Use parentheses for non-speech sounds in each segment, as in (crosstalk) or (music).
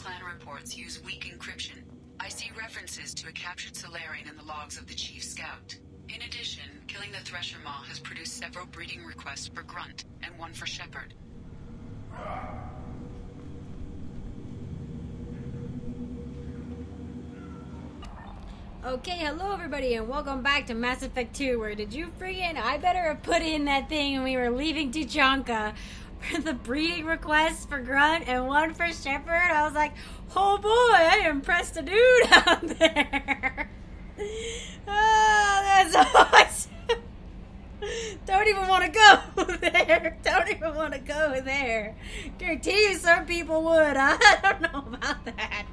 clan reports use weak encryption. I see references to a captured Salarian in the logs of the Chief Scout. In addition, killing the Thresher Maw has produced several breeding requests for Grunt and one for Shepard. Okay, hello everybody, and welcome back to Mass Effect 2. Where did you friggin' I better have put in that thing when we were leaving Tuchanka for the breeding request for Grunt and one for Shepard. I was like, oh boy, I impressed a dude out (laughs) there. oh, that's (laughs) awesome. Don't even want to go (laughs) there. Don't even want to go there. Guarantee you some people would. I don't know about that.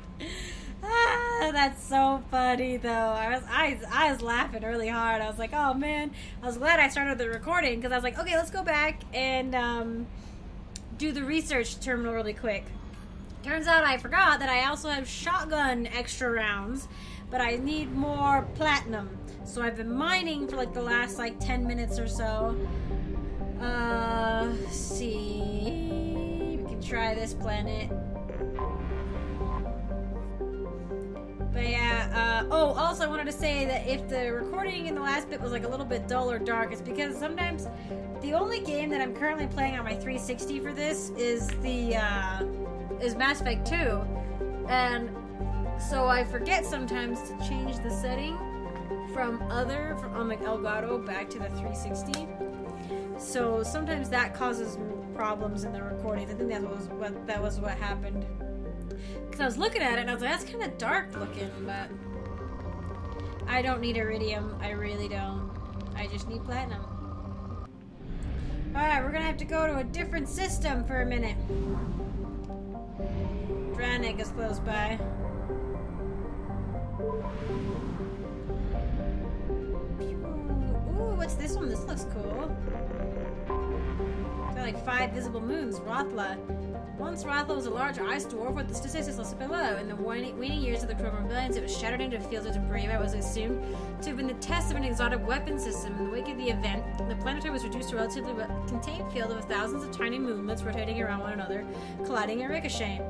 Ah, that's so funny though. I was I, I was laughing really hard. I was like, oh man. I was glad I started the recording because I was like, okay, let's go back and um, do the research terminal really quick. Turns out I forgot that I also have shotgun extra rounds, but I need more platinum. So I've been mining for like the last like 10 minutes or so. Uh, see. We can try this planet. But yeah, uh, oh, also I wanted to say that if the recording in the last bit was like a little bit dull or dark, it's because sometimes the only game that I'm currently playing on my 360 for this is the, uh, is Mass Effect 2. And so I forget sometimes to change the setting from other, from on like Elgato back to the 360. So sometimes that causes problems in the recordings. I think that was what, that was what happened. Because I was looking at it and I was like, that's kind of dark looking, but I don't need iridium. I really don't. I just need platinum. Alright, we're gonna have to go to a different system for a minute. Dranik is close by. Ooh, what's this one? This looks cool. Got like five visible moons. Rothla. Once Rothla was a large ice dwarf with the statistics listed below. In the waning years of the Krogan rebellions, it was shattered into fields of debris that was assumed to have been the test of an exotic weapon system. In the wake of the event, the planetoid was reduced to a relatively contained field of thousands of tiny moonlets rotating around one another, colliding and ricocheting.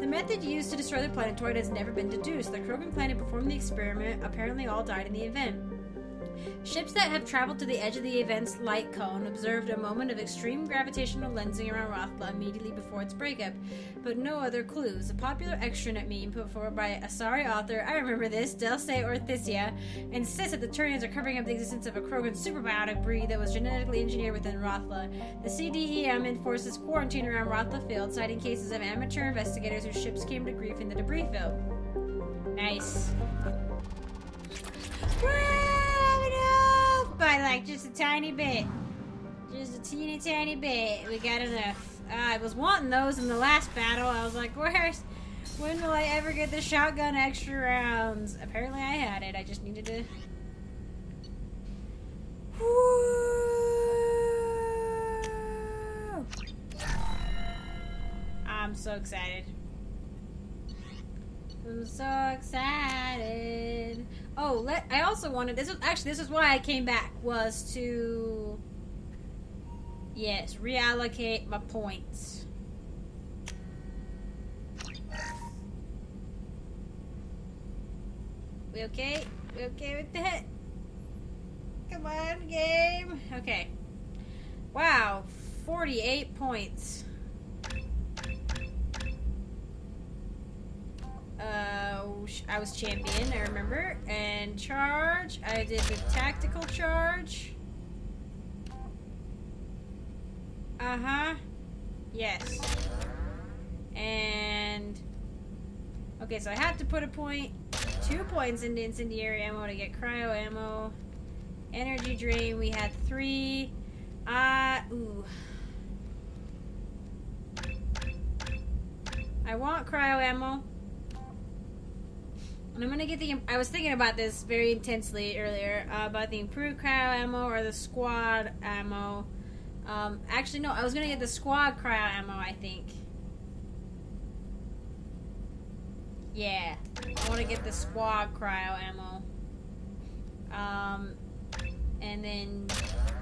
The method used to destroy the planetoid has never been deduced. The Krogan planet performed the experiment apparently all died in the event. Ships that have traveled to the edge of the event's light cone observed a moment of extreme gravitational lensing around Rothla immediately before its breakup, but no other clues. A popular extranet meme put forward by Asari author, I remember this, Dulce Orthisia, insists that the Turians are covering up the existence of a Krogan superbiotic breed that was genetically engineered within Rothla. The CDEM enforces quarantine around Rothla Field, citing cases of amateur investigators whose ships came to grief in the debris field. Nice by like just a tiny bit. Just a teeny tiny bit. We got enough. Uh, I was wanting those in the last battle. I was like, where's. When will I ever get the shotgun extra rounds? Apparently I had it. I just needed to. Woo! I'm so excited. I'm so excited. Oh, let I also wanted this was actually this is why I came back was to yes, reallocate my points. We okay? We okay with that? Come on, game. Okay. Wow, 48 points. Uh, I was champion, I remember. And charge, I did the tactical charge. Uh-huh. Yes. And... Okay, so I have to put a point, two points into incendiary ammo to get cryo ammo. Energy drain, we had three. Uh, ooh. I want cryo ammo. And I'm gonna get the. I was thinking about this very intensely earlier uh, about the improved cryo ammo or the squad ammo. Um, actually, no, I was gonna get the squad cryo ammo. I think. Yeah, I want to get the squad cryo ammo. Um, and then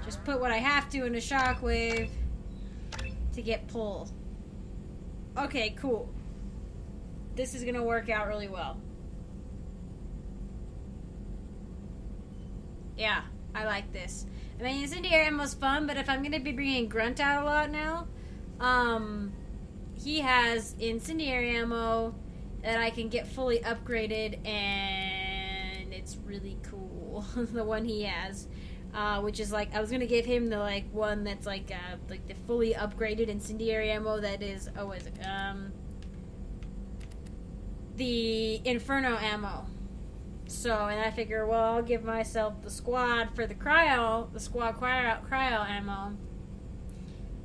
just put what I have to in a shockwave to get pull. Okay, cool. this is gonna work out really well. Yeah, I like this. I mean, incendiary ammo's fun, but if I'm gonna be bringing Grunt out a lot now, um, he has incendiary ammo that I can get fully upgraded, and it's really cool. (laughs) the one he has, uh, which is like I was gonna give him the like one that's like uh, like the fully upgraded incendiary ammo that is oh it um the inferno ammo. So, and I figure, well, I'll give myself the squad for the cryo, the squad cryo, cryo ammo.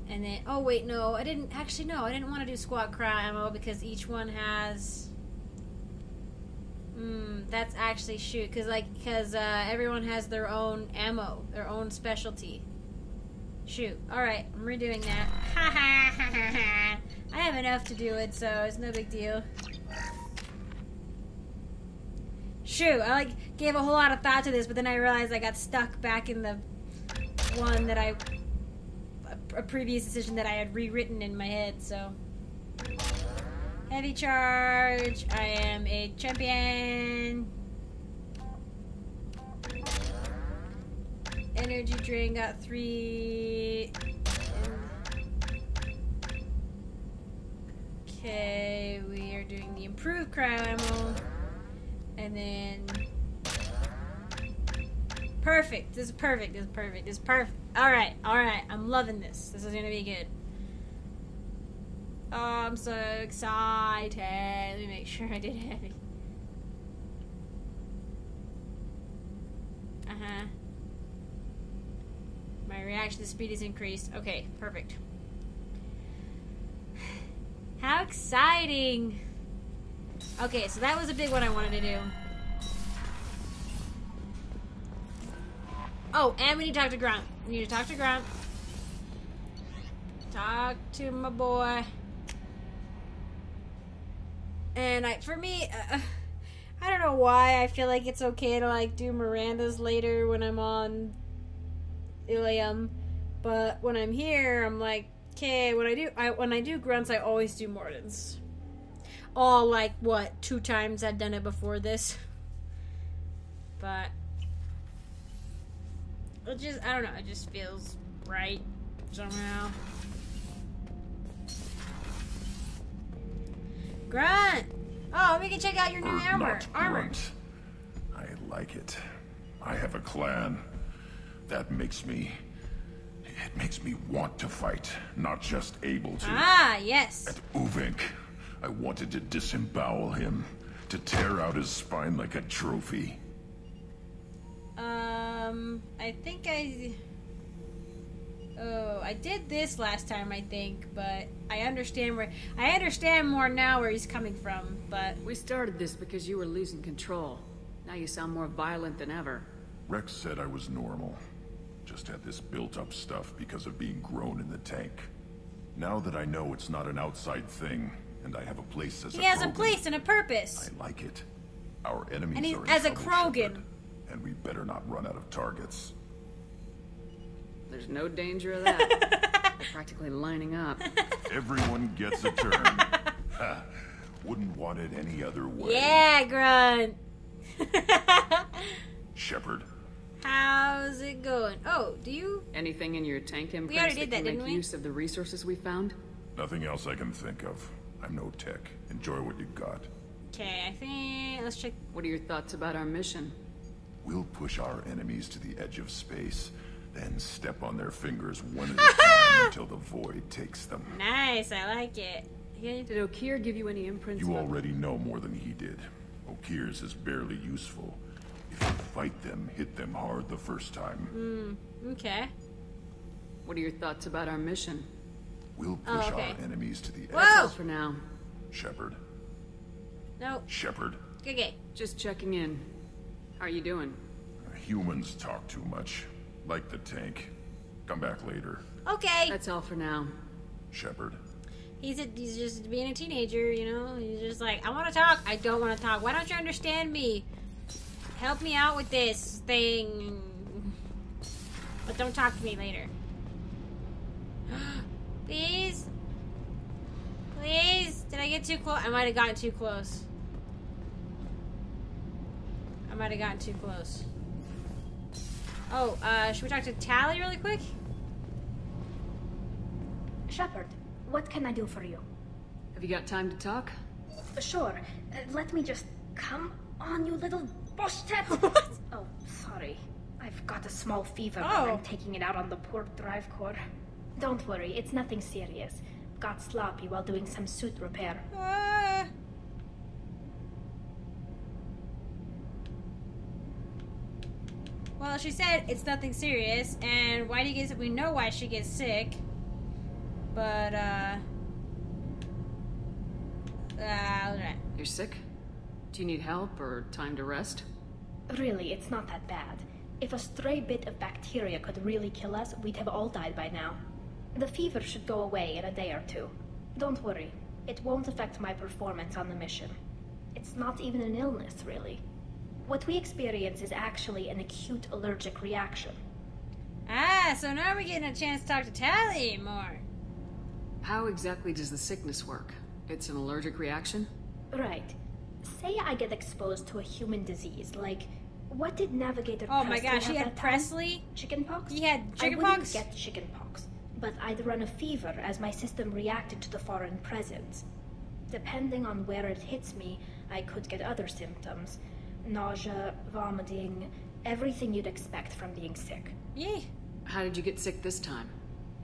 And then, oh wait, no, I didn't actually no, I didn't want to do squad cryo ammo because each one has. Hmm, that's actually shoot, cause like, cause uh, everyone has their own ammo, their own specialty. Shoot. All right, I'm redoing that. Ha ha ha ha ha. I have enough to do it, so it's no big deal. Shoot, I like gave a whole lot of thought to this, but then I realized I got stuck back in the one that I a, a previous decision that I had rewritten in my head. So heavy charge. I am a champion. Energy drain got three. Okay, we are doing the improved cryo ammo. And then perfect. This is perfect. This is perfect. This is perfect. All right. All right. I'm loving this. This is gonna be good. Oh, I'm so excited. Let me make sure I did (laughs) heavy. Uh huh. My reaction speed is increased. Okay, perfect. (sighs) How exciting! Okay, so that was a big one I wanted to do. Oh, and we need to talk to Grunt. We need to talk to Grunt. Talk to my boy. And I, for me, uh, I don't know why I feel like it's okay to like do Miranda's later when I'm on Ilium, but when I'm here, I'm like, okay. When I do, I when I do grunts, I always do Mordin's all like what two times I'd done it before this. But it just I don't know, it just feels right somehow. Grunt! Oh, we can check out your new armor. Not Armor. Grunt. I like it. I have a clan. That makes me. It makes me want to fight, not just able to. Ah, yes. At Uvenk, I wanted to disembowel him, to tear out his spine like a trophy. Um, I think I. Oh, I did this last time, I think, but I understand where I understand more now where he's coming from. But We started this because you were losing control. Now you sound more violent than ever. Rex said I was normal. Just had this built-up stuff because of being grown in the tank. Now that I know it's not an outside thing, and I have a place as he a has a place and a purpose. I like it. Our enemies And he- are as a Krogan. Shepard, and we better not run out of targets. There's no danger of that. (laughs) They're practically lining up. (laughs) Everyone gets a turn. Wouldn't want it any other way. Yeah, Grunt. (laughs) Shepard, How's it going? Oh, do you? Anything in your tank imprints already did that can make didn't we? use of the resources we found? nothing else I can think of. I'm no tech. Enjoy what you got. Okay, I think let's check. What are your thoughts about our mission? We'll push our enemies to the edge of space, then step on their fingers one at a (laughs) time until the void takes them. Nice, I like it. Okay. Did Okeer give you any imprints? You already know more than he did. Okeer's is barely useful. If you fight them, hit them hard the first time. Hmm, okay. What are your thoughts about our mission? We'll Oh, push okay. our enemies to the edge. Whoa! For now. Shepard. No. Shepard. Okay. Just checking in. How are you doing? Humans talk too much. Like the tank. Come back later. Okay. That's all for now. Shepard. He's a, he's just being a teenager, you know. He's just like, I want to talk. I don't want to talk. Why don't you understand me? Help me out with this thing. But don't talk to me later. (gasps) (gasps) Please. Please? Did I get too close? I might have gotten too close. I might have gotten too close. Oh, uh, should we talk to Tali really quick? Shepard, what can I do for you? Have you got time to talk? Sure. Uh, let me just come on, you little bosh'tet. (laughs) What? Oh, sorry. I've got a small fever Oh. and I'm taking it out on the poor drive core. Don't worry, it's nothing serious. Got sloppy while doing some suit repair. Uh, well, she said it's nothing serious, and why do you gets we know why she gets sick. But uh, uh You're sick? Do you need help or time to rest? Really, it's not that bad. If a stray bit of bacteria could really kill us, we'd have all died by now. The fever should go away in a day or two. Don't worry, it won't affect my performance on the mission. It's not even an illness, really. What we experience is actually an acute allergic reaction. ah, so now we're getting a chance to talk to Tali more. How exactly does the sickness work? It's an allergic reaction? Right. Say I get exposed to a human disease, like what did Navigator Oh my gosh, he had that time? Presley. Chickenpox? He had chickenpox. I chickenpox? wouldn't get chickenpox, but I'd run a fever as my system reacted to the foreign presence. Depending on where it hits me, I could get other symptoms. Nausea, vomiting, everything you'd expect from being sick. Yeah. How did you get sick this time?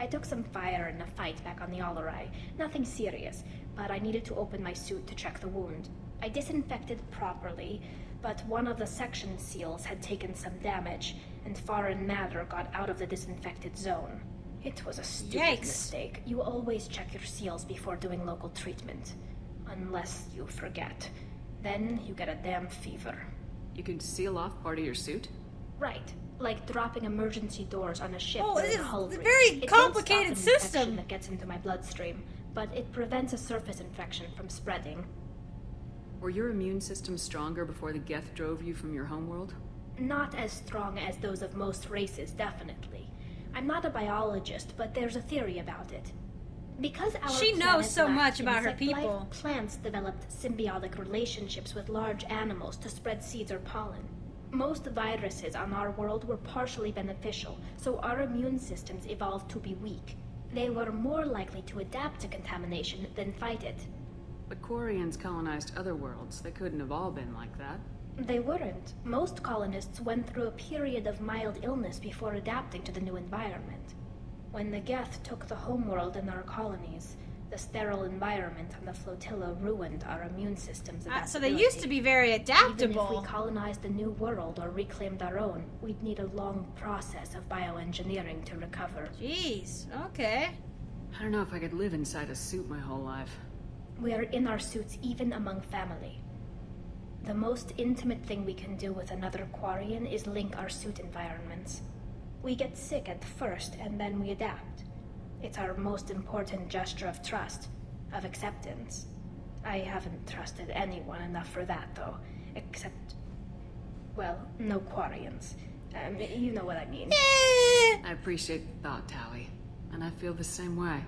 I took some fire in a fight back on the Alarei. Nothing serious, but I needed to open my suit to check the wound. I disinfected properly, but one of the section seals had taken some damage, and foreign matter got out of the disinfected zone. It was a stupid Yikes. mistake. You always check your seals before doing local treatment. Unless you forget. Then you get a damn fever. You can seal off part of your suit? Right. Like dropping emergency doors on a ship Oh, it is a very It complicated system. that gets into my bloodstream, but it prevents a surface infection from spreading. Were your immune system stronger before the Geth drove you from your homeworld? Not as strong as those of most races, definitely. I'm not a biologist, but there's a theory about it. Because our She knows so much about her insect life, people. plants developed symbiotic relationships with large animals to spread seeds or pollen. Most viruses on our world were partially beneficial, so our immune systems evolved to be weak. They were more likely to adapt to contamination than fight it. But Quarians colonized other worlds. They couldn't have all been like that. They weren't. Most colonists went through a period of mild illness before adapting to the new environment. When the Geth took the homeworld and our colonies, the sterile environment on the flotilla ruined our immune systems. Uh, so they used to be very adaptable. Even if we colonized a new world or reclaimed our own, we'd need a long process of bioengineering to recover. Jeez. Okay. I don't know if I could live inside a suit my whole life. We are in our suits even among family. The most intimate thing we can do with another Quarian is link our suit environments. We get sick at first and then we adapt. It's our most important gesture of trust, of acceptance. I haven't trusted anyone enough for that, though, except. Well, no Quarians. Um, you know what I mean. I appreciate the thought, Tali. And I feel the same way.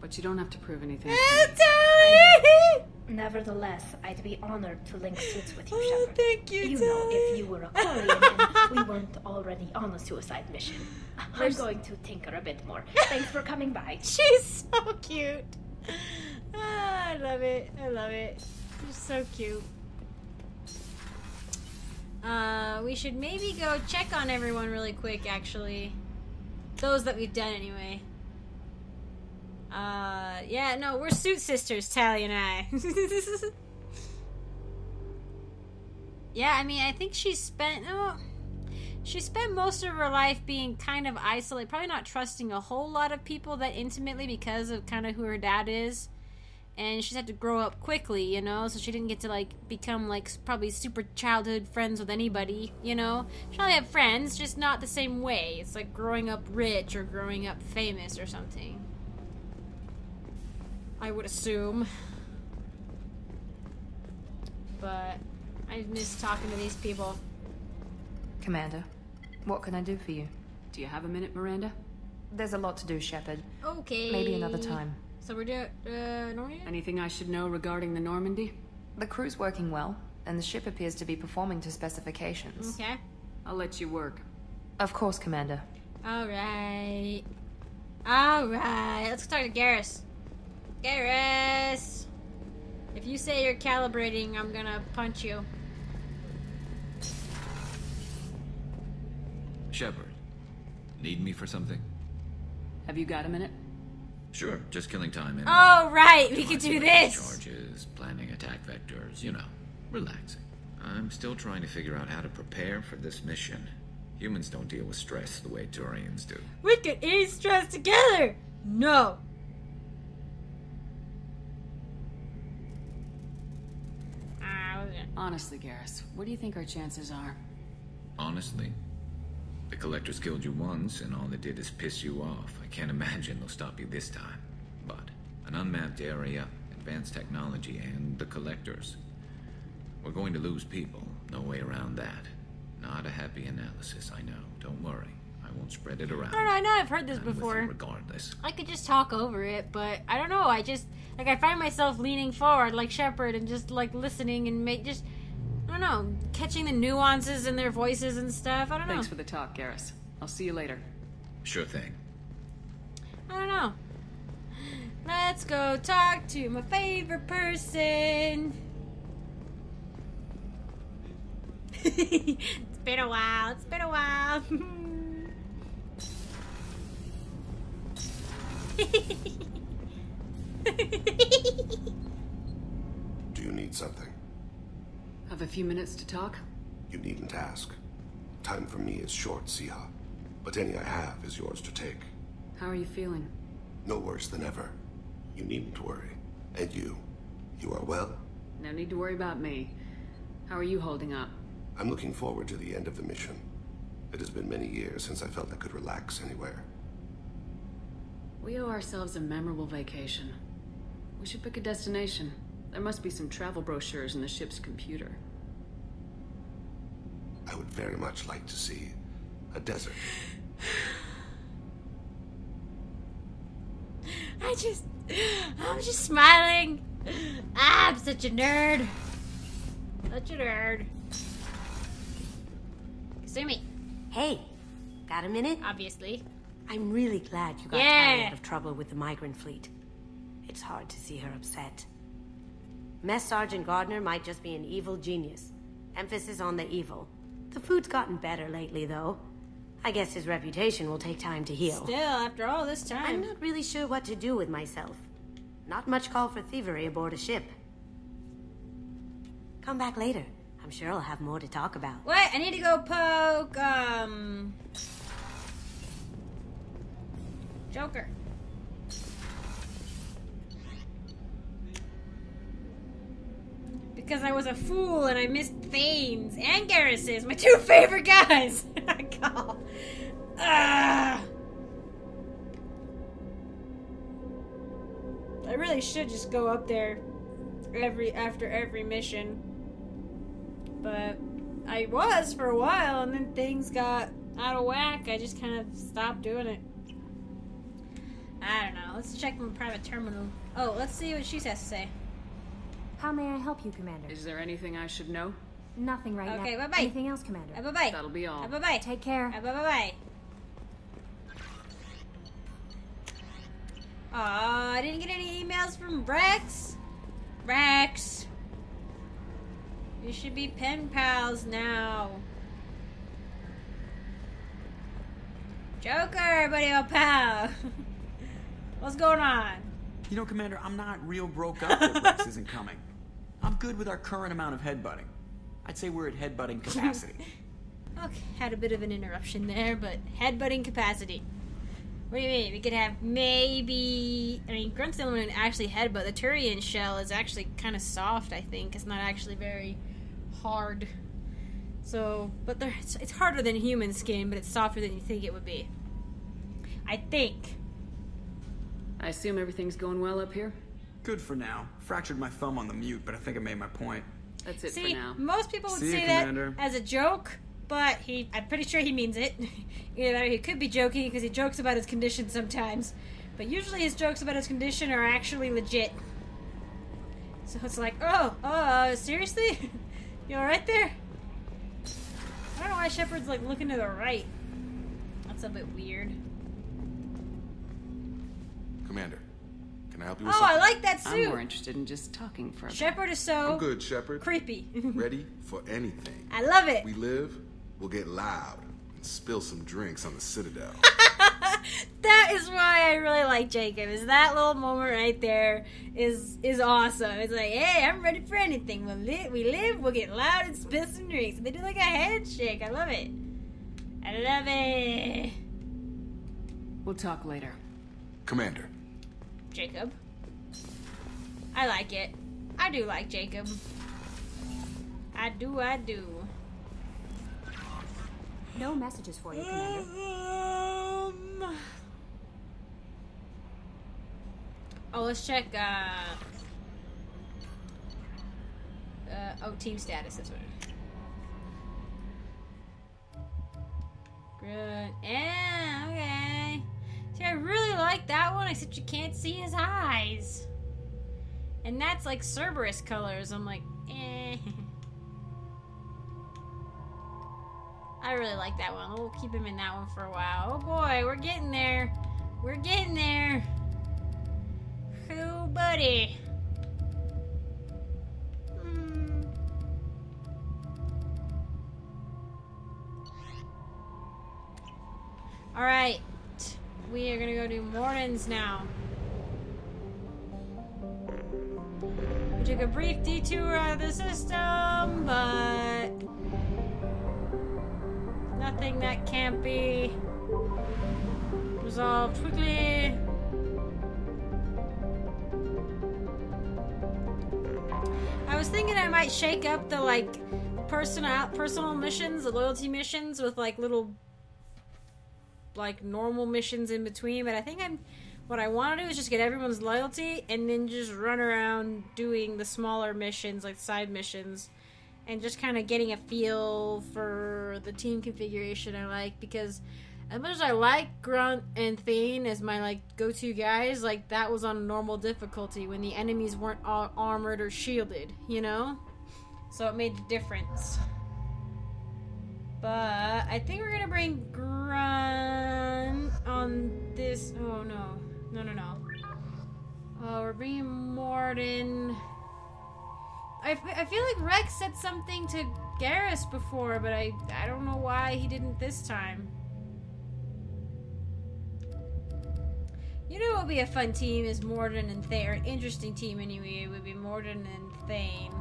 But you don't have to prove anything. to. (laughs) Tali! Nevertheless, I'd be honored to link suits with you, Oh, Shepard. thank you, You know, if you were a and we (laughs) weren't already on a suicide mission. I'm There's- going to tinker a bit more. Thanks for coming by. (laughs) She's so cute. Ah, I love it. I love it. She's so cute. Uh, we should maybe go check on everyone really quick, actually. Those that we've done anyway. Uh, yeah, no, we're suit sisters, Tali and I. (laughs) yeah, I mean, I think she spent. Oh, she spent most of her life being kind of isolated, probably not trusting a whole lot of people that intimately because of kind of who her dad is. And she's had to grow up quickly, you know, so she didn't get to like become like probably super childhood friends with anybody, you know. She probably have friends, just not the same way. It's like growing up rich or growing up famous or something. I would assume. But I miss talking to these people. Commander, what can I do for you? Do you have a minute, Miranda? There's a lot to do, Shepard. Okay. Maybe another time. So we're doing uh, Normandy. Anything I should know regarding the Normandy? The crew's working well, and the ship appears to be performing to specifications. Okay. I'll let you work. Of course, Commander. All right. All right. Let's talk to Garrus. Garrus. If you say you're calibrating, I'm gonna punch you. Shepard, need me for something? Have you got a minute? Sure, just killing time and Oh right, we could do this. Charges, planning attack vectors, you know, relaxing. I'm still trying to figure out how to prepare for this mission. Humans don't deal with stress the way Turians do. We could ease stress together. No. Ah, what was it? Honestly, Garrus, what do you think our chances are? Honestly, the collectors killed you once, and all they did is piss you off. I can't (laughs) imagine they'll stop you this time. But an unmapped area, advanced technology, and the collectors. We're going to lose people. No way around that. Not a happy analysis, I know. Don't worry. I won't spread it around. I don't know. I know I've heard this I'm with you before. regardless. I could just talk over it, but I don't know. I just like I find myself leaning forward like Shepard and just like listening and make just I don't know, catching the nuances in their voices and stuff. I don't know. Thanks for the talk, Garrus. I'll see you later. Sure thing. I don't know. Let's go talk to my favorite person. (laughs) it's been a while. It's been a while. (laughs) something? Have a few minutes to talk? You needn't ask. Time for me is short, Siha. But any I have is yours to take. How are you feeling? No worse than ever. You needn't worry. And you? You are well? No need to worry about me. How are you holding up? I'm looking forward to the end of the mission. It has been many years since I felt I could relax anywhere. We owe ourselves a memorable vacation. We should pick a destination. There must be some travel brochures in the ship's computer. I would very much like to see a desert. I just I'm just smiling. Ah, I'm such a nerd. Such a nerd. Kasumi, Hey, got a minute? obviously. I'm really glad you got Yeah. Tali out of trouble with the migrant fleet. It's hard to see her upset. Mess Sergeant Gardner might just be an evil genius. Emphasis on the evil. The food's gotten better lately, though. I guess his reputation will take time to heal. Still, after all this time... I'm not really sure what to do with myself. Not much call for thievery aboard a ship. Come back later. I'm sure I'll have more to talk about. What? I need to go poke um Joker. Because I was a fool and I missed Thanes and Garrus's, my two (laughs) favorite guys. (laughs) God. I really should just go up there every after every mission. But I was for a while and then things got out of whack. I just kind of stopped doing it. I don't know. Let's check my private terminal. Oh, let's see what she has to say. How may I help you, Commander? Is there anything I should know? Nothing right now. Okay, bye-bye. Anything else, Commander? Bye bye. That'll be all. Bye bye. Take care. Bye bye bye. Aw, I didn't get any emails from Rex. Rex. You should be pen pals now. Joker, buddy old pal. (laughs) What's going on? You know, Commander, I'm not real broke up that Rex isn't coming. I'm good with our current amount of headbutting. I'd say we're at headbutting capacity. (laughs) Okay, had a bit of an interruption there, but headbutting capacity. What do you mean? We could have maybe. I mean, Grunt's the only one who actually headbutt. The Turian shell is actually kind of soft, I think. It's not actually very hard. So, but there, it's, it's harder than human skin, but it's softer than you think it would be. I think. I assume everything's going well up here? Good for now. Fractured my thumb on the mute, but I think I made my point. That's it See, for now. most people would See ya, say that Commander. as a joke, but he, I'm pretty sure he means it. (laughs) Either he could be joking because he jokes about his condition sometimes, But usually his jokes about his condition are actually legit. So it's like, oh, uh, seriously? (laughs) you alright there? I don't know why Shepard's like looking to the right. That's a bit weird. Commander, can I help you Oh, with I like that suit. I'm more interested in just talking for a bit. Shepard is so I'm good, Shepard. creepy. (laughs) Ready for anything. I love it. We live, we'll get loud and spill some drinks on the Citadel. (laughs) that is why I really like Jacob. Is that little moment right there is is awesome. It's like, hey, I'm ready for anything. We'll li- we live, we'll get loud and spill some drinks. And They do like a handshake. I love it. I love it. We'll talk later. Commander, Jacob. I like it. I do like Jacob. I do, I do. No messages for you, Commander. Um, oh, let's check. Uh, uh, oh, team status. That's what. Good. Yeah. See, I really like that one, except you can't see his eyes, and that's like Cerberus colors. I'm like, eh. (laughs) I really like that one. We'll keep him in that one for a while. Oh boy, we're getting there. We're getting there. Oh, buddy. Hmm. All right, we are gonna go do Mordin's now. We took a brief detour out of the system, but Nothing that can't be resolved quickly. I was thinking I might shake up the like personal personal missions, the loyalty missions with like little like normal missions in between, but I think I'm what I want to do is just get everyone's loyalty and then just run around doing the smaller missions, like side missions and just kind of getting a feel for the team configuration I like because as much as I like Grunt and Thane as my like go-to guys, like that was on normal difficulty when the enemies weren't all armored or shielded, you know? So it made a difference. But I think we're gonna bring Grunt on this. Oh no, no, no, no. Oh, we're bringing Mordin. I, I feel like Rex said something to Garrus before, but I I don't know why he didn't this time. You know what would be a fun team is Mordin and Thane. Or an interesting team anyway. It would be Mordin and Thane.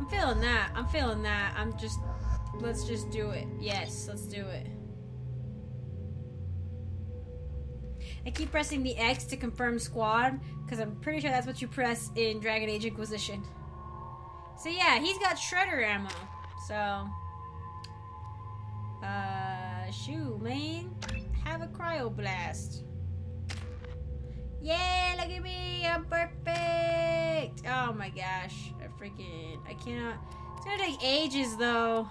I'm feeling that. I'm feeling that. I'm just. Let's just do it. Yes, let's do it. I keep pressing the X to confirm squad because I'm pretty sure that's what you press in Dragon Age Inquisition. So yeah, he's got shredder ammo. So, uh, shoo, man, have a cryo Yeah, look at me, I'm perfect. Oh my gosh, I freaking, I cannot. It's gonna take ages though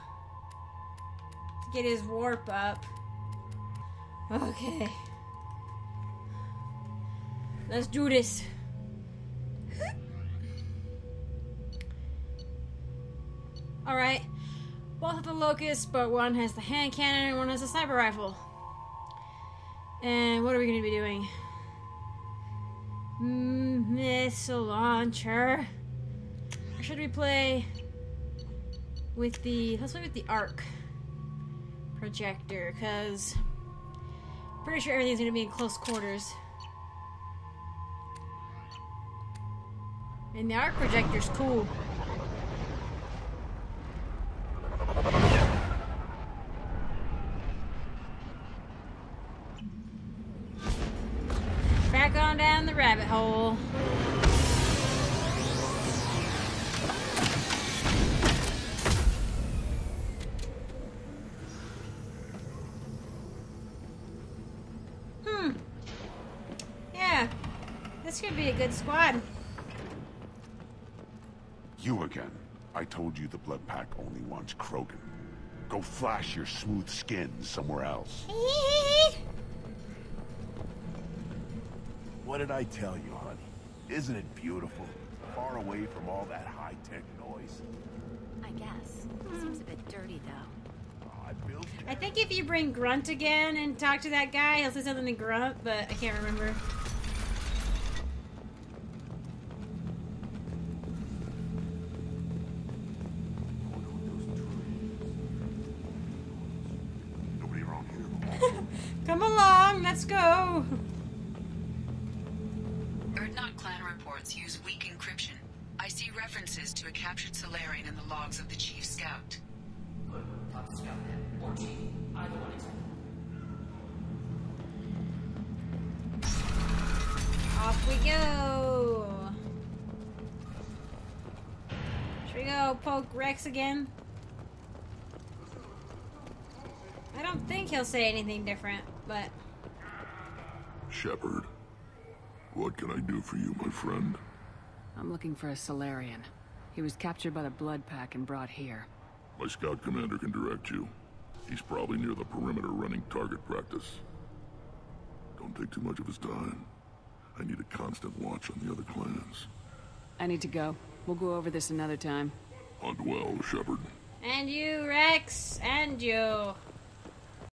to get his warp up. Okay. Let's do this. Alright. Both have the locust, but one has the hand cannon and one has a sniper rifle. And what are we going to be doing? Missile launcher. Or should we play with the. Let's play with the arc projector, because. Pretty sure everything's going to be in close quarters. And the arc projector's cool. Hole. Hmm. Yeah. This could be a good squad. You again. I told you the Blood Pack only wants Krogan. Go flash your smooth skin somewhere else. (laughs) What did I tell you, honey? Isn't it beautiful? Far away from all that high-tech noise. I guess. Seems a bit dirty, though. Oh, I built I think if you bring Grunt again and talk to that guy, he'll say something to Grunt, but I can't remember. Captured Salarian in the logs of the Chief Scout. Off we go. Should we go poke Rex again? I don't think he'll say anything different, but Shepard, what can I do for you, my friend? I'm looking for a Salarian. He was captured by the Blood Pack and brought here. My scout commander can direct you. He's probably near the perimeter running target practice. Don't take too much of his time. I need a constant watch on the other clans. I need to go. We'll go over this another time. Hunt well, Shepard. and you, Rex, and you.